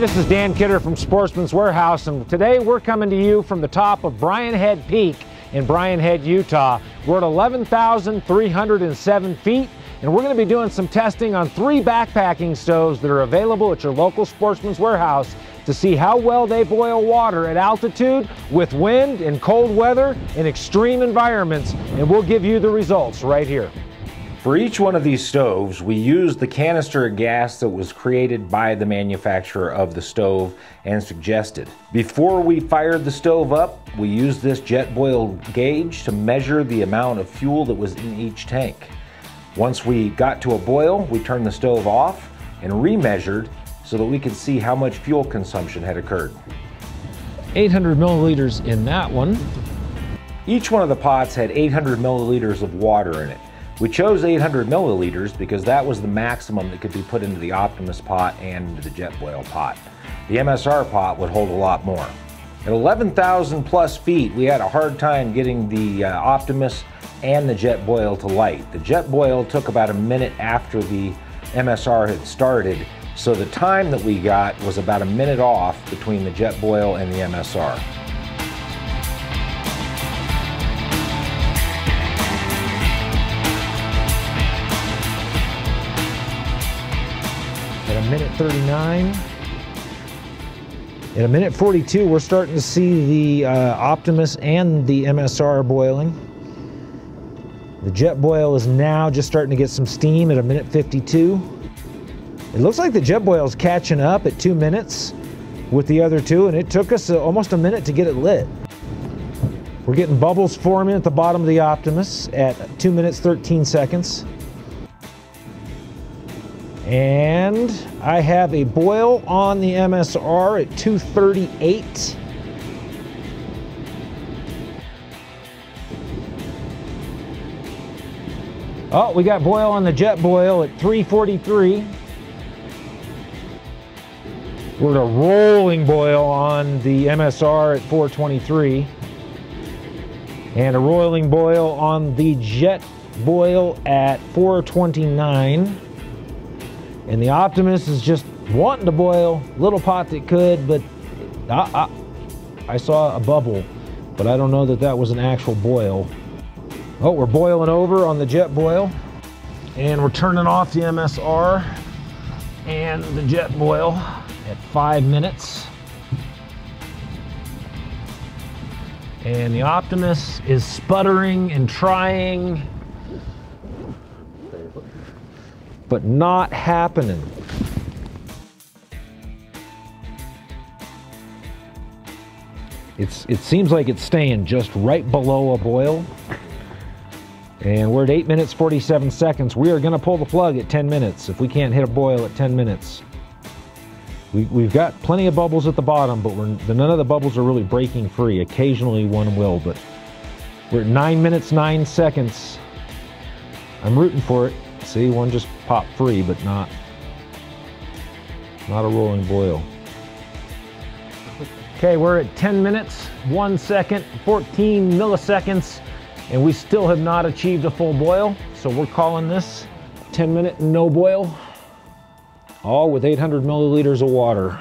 This is Dan Kidder from Sportsman's Warehouse, and today we're coming to you from the top of Brian Head Peak in Brian Head, Utah. We're at 11,307 feet, and we're going to be doing some testing on three backpacking stoves that are available at your local Sportsman's Warehouse to see how well they boil water at altitude with wind and cold weather in extreme environments, and we'll give you the results right here. For each one of these stoves, we used the canister of gas that was created by the manufacturer of the stove and suggested. Before we fired the stove up, we used this Jetboil gauge to measure the amount of fuel that was in each tank. Once we got to a boil, we turned the stove off and remeasured so that we could see how much fuel consumption had occurred. 800 milliliters in that one. Each one of the pots had 800 milliliters of water in it. We chose 800 milliliters because that was the maximum that could be put into the Optimus pot and into the Jetboil pot. The MSR pot would hold a lot more. At 11,000 plus feet, we had a hard time getting the uh, Optimus and the Jetboil to light. The Jetboil took about a minute after the MSR had started, so the time that we got was about a minute off between the Jetboil and the MSR. Minute 39. In a minute 42, we're starting to see the uh, Optimus and the MSR boiling. The Jetboil is now just starting to get some steam at a minute 52. It looks like the Jetboil is catching up at two minutes with the other two, and it took us uh, almost a minute to get it lit. We're getting bubbles forming at the bottom of the Optimus at 2 minutes 13 seconds. And I have a boil on the MSR at 238. Oh, we got boil on the Jetboil at 343. We're at a rolling boil on the MSR at 423. And a rolling boil on the Jet Boil at 429. And the Optimus is just wanting to boil, little pot that could, but I, I, I saw a bubble, but I don't know that that was an actual boil. Oh, we're boiling over on the Jetboil, and we're turning off the MSR and the Jetboil at five minutes. And the Optimus is sputtering and trying but not happening. It's, it seems like it's staying just right below a boil. And we're at 8 minutes 47 seconds. We are going to pull the plug at 10 minutes if we can't hit a boil at 10 minutes. We, we've got plenty of bubbles at the bottom, but none of the bubbles are really breaking free. Occasionally one will, but we're at 9 minutes 9 seconds. I'm rooting for it. See, one just popped free, but not, not a rolling boil. Okay, we're at 10 minutes, one second, 14 milliseconds, and we still have not achieved a full boil. So we're calling this 10 minute no boil, all with 800 milliliters of water.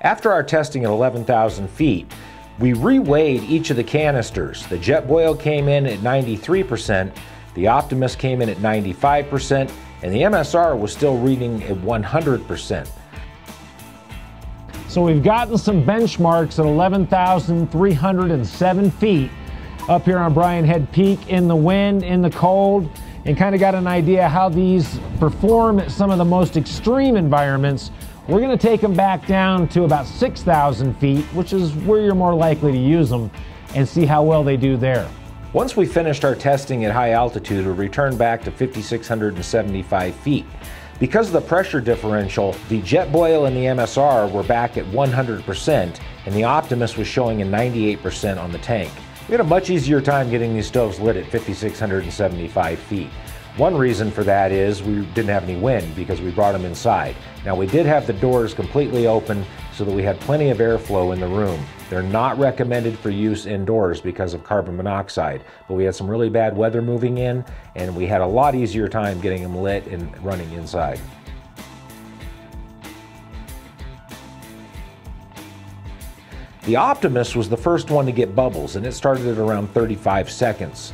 After our testing at 11,000 feet, we reweighed each of the canisters. The Jetboil came in at 93%, the Optimus came in at 95%, and the MSR was still reading at 100%. So we've gotten some benchmarks at 11,307 feet up here on Brian Head Peak in the wind, in the cold, and kind of got an idea how these perform at some of the most extreme environments. We're going to take them back down to about 6,000 feet, which is where you're more likely to use them, and see how well they do there. Once we finished our testing at high altitude, we returned back to 5,675 feet. Because of the pressure differential, the Jetboil and the MSR were back at 100%, and the Optimus was showing a 98% on the tank. We had a much easier time getting these stoves lit at 5,675 feet. One reason for that is we didn't have any wind because we brought them inside. Now we did have the doors completely open so that we had plenty of airflow in the room. They're not recommended for use indoors because of carbon monoxide, but we had some really bad weather moving in and we had a lot easier time getting them lit and running inside. The Optimus was the first one to get bubbles and it started at around 35 seconds.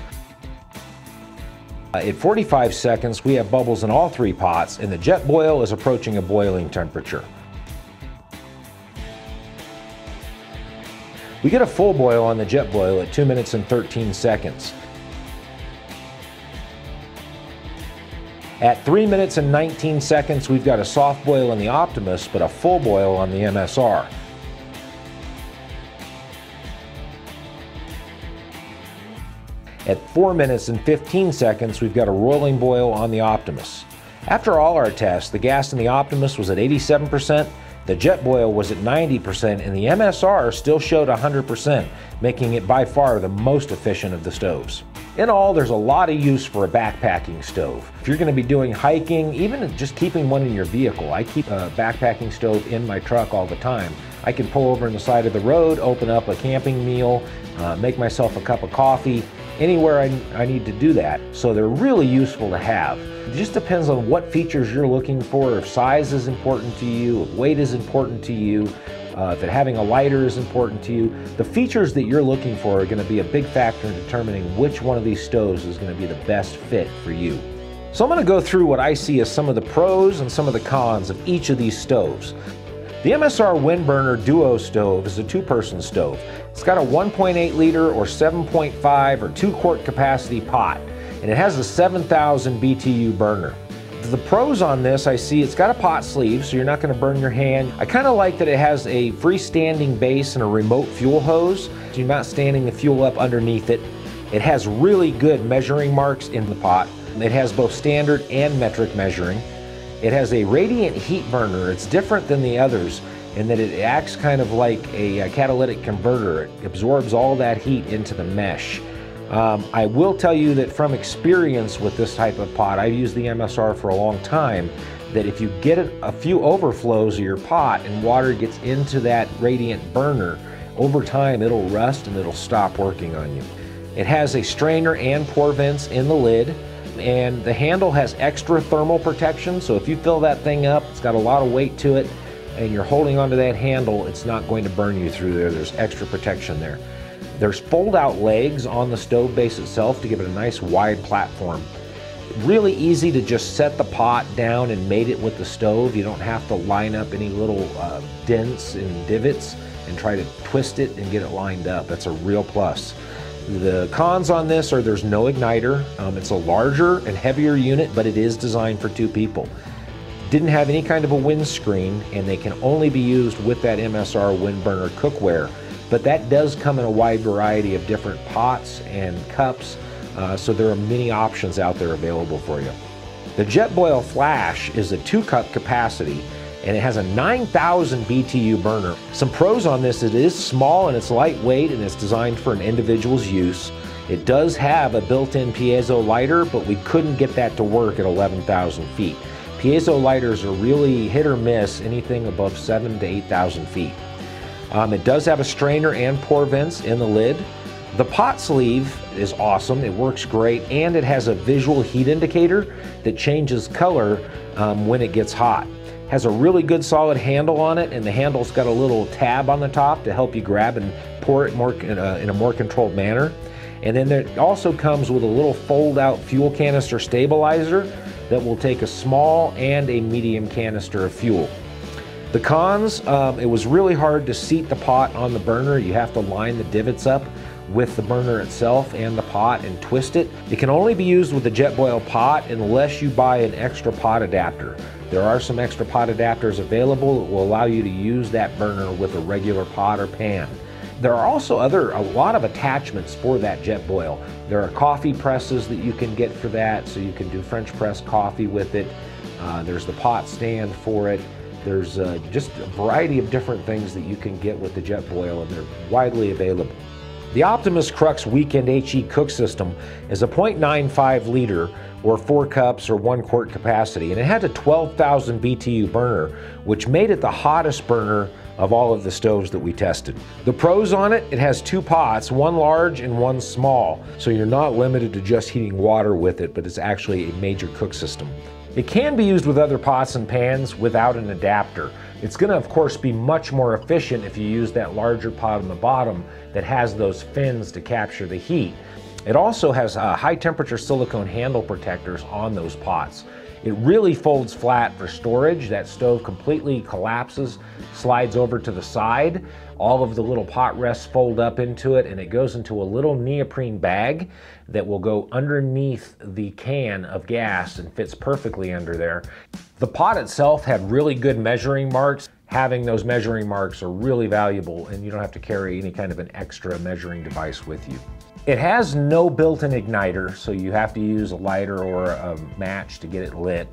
Uh, at 45 seconds, we have bubbles in all three pots and the jet Jetboil is approaching a boiling temperature. We get a full boil on the jet Jetboil at 2 minutes and 13 seconds. At 3 minutes and 19 seconds, we've got a soft boil on the Optimus, but a full boil on the MSR. At 4 minutes and 15 seconds, we've got a rolling boil on the Optimus. After all our tests, the gas in the Optimus was at 87%, the jet Jetboil was at 90%, and the MSR still showed 100%, making it by far the most efficient of the stoves. In all, there's a lot of use for a backpacking stove. If you're going to be doing hiking, even just keeping one in your vehicle, I keep a backpacking stove in my truck all the time. I can pull over on the side of the road, open up a camping meal, uh, make myself a cup of coffee, anywhere I, I need to do that. So they're really useful to have. It just depends on what features you're looking for, if size is important to you, if weight is important to you, uh, that having a lighter is important to you. The features that you're looking for are going to be a big factor in determining which one of these stoves is going to be the best fit for you. So I'm going to go through what I see as some of the pros and some of the cons of each of these stoves. The MSR Windburner Duo stove is a two-person stove. It's got a 1.8 liter or 7.5 or 2 quart capacity pot, and it has a 7,000 BTU burner. The pros on this, I see it's got a pot sleeve, so you're not going to burn your hand. I kind of like that it has a freestanding base and a remote fuel hose, so you're not standing the fuel up underneath it. It has really good measuring marks in the pot. It has both standard and metric measuring. It has a radiant heat burner. It's different than the others in that it acts kind of like a, a catalytic converter. It absorbs all that heat into the mesh. Um, I will tell you that from experience with this type of pot, I've used the MSR for a long time, that if you get a few overflows of your pot and water gets into that radiant burner, over time it'll rust and it'll stop working on you. It has a strainer and pour vents in the lid and the handle has extra thermal protection so if you fill that thing up, it's got a lot of weight to it and you're holding onto that handle, it's not going to burn you through there. There's extra protection there. There's fold out legs on the stove base itself to give it a nice wide platform. Really easy to just set the pot down and mate it with the stove. You don't have to line up any little uh, dents and divots and try to twist it and get it lined up. That's a real plus. The cons on this are there's no igniter. Um, it's a larger and heavier unit, but it is designed for two people. Didn't have any kind of a windscreen, and they can only be used with that MSR Windburner cookware but that does come in a wide variety of different pots and cups, uh, so there are many options out there available for you. The Jetboil Flash is a two cup capacity and it has a 9,000 BTU burner. Some pros on this, it is small and it's lightweight and it's designed for an individual's use. It does have a built-in piezo lighter, but we couldn't get that to work at 11,000 feet. Piezo lighters are really hit or miss anything above seven to 8,000 feet. Um, it does have a strainer and pour vents in the lid. The pot sleeve is awesome, it works great, and it has a visual heat indicator that changes color um, when it gets hot. Has a really good solid handle on it, and the handle's got a little tab on the top to help you grab and pour it more in a, in a more controlled manner. And then it also comes with a little fold out fuel canister stabilizer that will take a small and a medium canister of fuel. The cons, um, it was really hard to seat the pot on the burner. You have to line the divots up with the burner itself and the pot and twist it. It can only be used with the Jetboil pot unless you buy an extra pot adapter. There are some extra pot adapters available that will allow you to use that burner with a regular pot or pan. There are also other, a lot of attachments for that Jetboil. There are coffee presses that you can get for that, so you can do French press coffee with it. Uh, there's the pot stand for it. There's uh, just a variety of different things that you can get with the Jetboil and they're widely available. The Optimus Crux Weekend HE cook system is a 0.95 liter or four cups or one quart capacity and it had a 12,000 BTU burner which made it the hottest burner of all of the stoves that we tested. The pros on it, it has two pots, one large and one small, so you're not limited to just heating water with it, but it's actually a major cook system. It can be used with other pots and pans without an adapter. It's gonna, of course, be much more efficient if you use that larger pot on the bottom that has those fins to capture the heat. It also has uh, high temperature silicone handle protectors on those pots. It really folds flat for storage. That stove completely collapses, slides over to the side. All of the little pot rests fold up into it and it goes into a little neoprene bag that will go underneath the can of gas and fits perfectly under there. The pot itself had really good measuring marks. Having those measuring marks are really valuable and you don't have to carry any kind of an extra measuring device with you. It has no built-in igniter, so you have to use a lighter or a match to get it lit.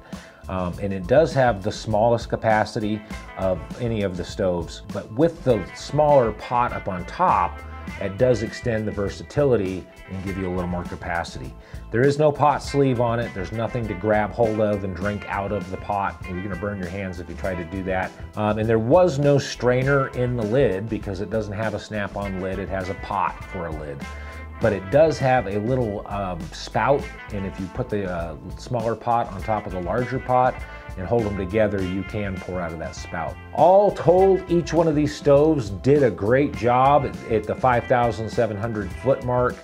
Um, and it does have the smallest capacity of any of the stoves. But with the smaller pot up on top, it does extend the versatility and give you a little more capacity. There is no pot sleeve on it. There's nothing to grab hold of and drink out of the pot. You're gonna burn your hands if you try to do that. Um, and there was no strainer in the lid because it doesn't have a snap-on lid. It has a pot for a lid but it does have a little um, spout and if you put the uh, smaller pot on top of the larger pot and hold them together you can pour out of that spout. All told each one of these stoves did a great job at the 5,700 foot mark.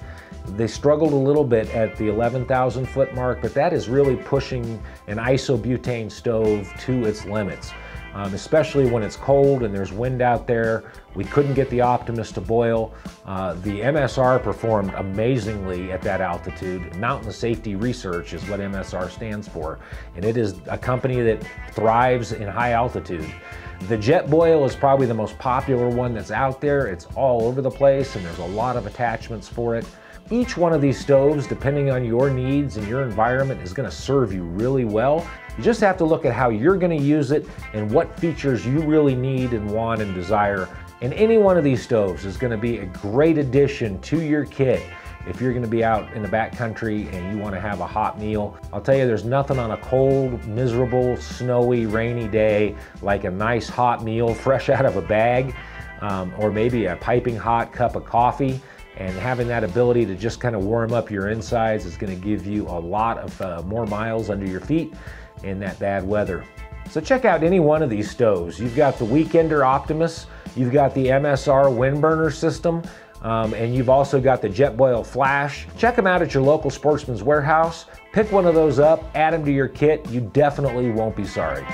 They struggled a little bit at the 11,000 foot mark but that is really pushing an isobutane stove to its limits um, especially when it's cold and there's wind out there. We couldn't get the Optimus to boil. Uh, the MSR performed amazingly at that altitude. Mountain Safety Research is what MSR stands for, and it is a company that thrives in high altitude. The Jetboil is probably the most popular one that's out there. It's all over the place and there's a lot of attachments for it. Each one of these stoves, depending on your needs and your environment, is gonna serve you really well. You just have to look at how you're gonna use it and what features you really need and want and desire. And any one of these stoves is gonna be a great addition to your kit if you're gonna be out in the backcountry and you wanna have a hot meal. I'll tell you, there's nothing on a cold, miserable, snowy, rainy day like a nice hot meal fresh out of a bag um, or maybe a piping hot cup of coffee and having that ability to just kind of warm up your insides is going to give you a lot of uh, more miles under your feet in that bad weather. So check out any one of these stoves. You've got the Weekender Optimus, you've got the MSR Windburner system, um, and you've also got the Jetboil Flash. Check them out at your local Sportsman's Warehouse. Pick one of those up, add them to your kit. You definitely won't be sorry.